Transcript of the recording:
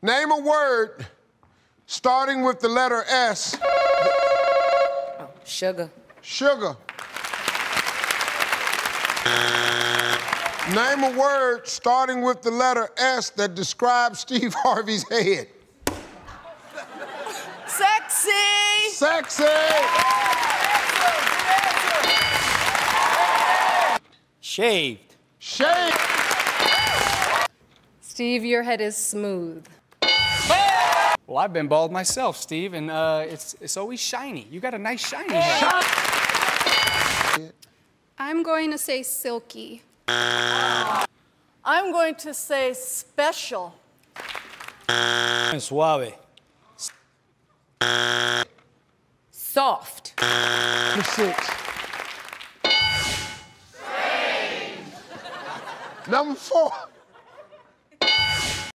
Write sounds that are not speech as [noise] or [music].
Name a word starting with the letter S. Sugar. Sugar. Name a word starting with the letter S that describes [laughs] Steve Harvey's head. Sexy! Sexy! Shaved. Shave! Steve, your head is smooth. Well, I've been bald myself, Steve, and uh, it's, it's always shiny. You got a nice shiny head. I'm going to say silky. I'm going to say special. Suave. Soft. Number six. Number four.